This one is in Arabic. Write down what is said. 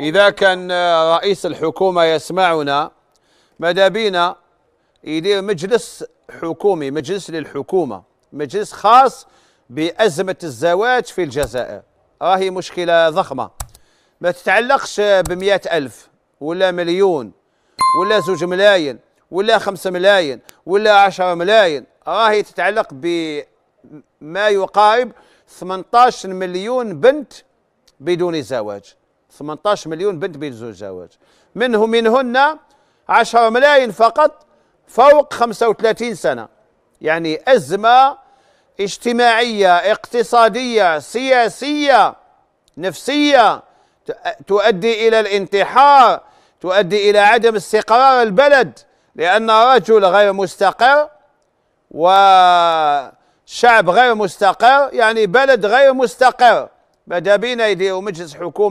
إذا كان رئيس الحكومة يسمعنا ماذا بينا يدير مجلس حكومي مجلس للحكومة مجلس خاص بأزمة الزواج في الجزائر. راهي مشكلة ضخمة. ما تتعلقش بمئة ألف ولا مليون ولا زوج ملايين ولا خمسة ملايين ولا عشرة ملايين. راهي تتعلق بما يقارب 18 مليون بنت بدون زواج. 18 مليون بنت بدون زواج. منه منهن 10 ملايين فقط فوق 35 سنة. يعني أزمة اجتماعية اقتصادية سياسية نفسية تؤدي إلى الانتحار تؤدي إلى عدم استقرار البلد لأن رجل غير مستقر وشعب غير مستقر يعني بلد غير مستقر. ماذا بينا يديروا مجلس حكومة؟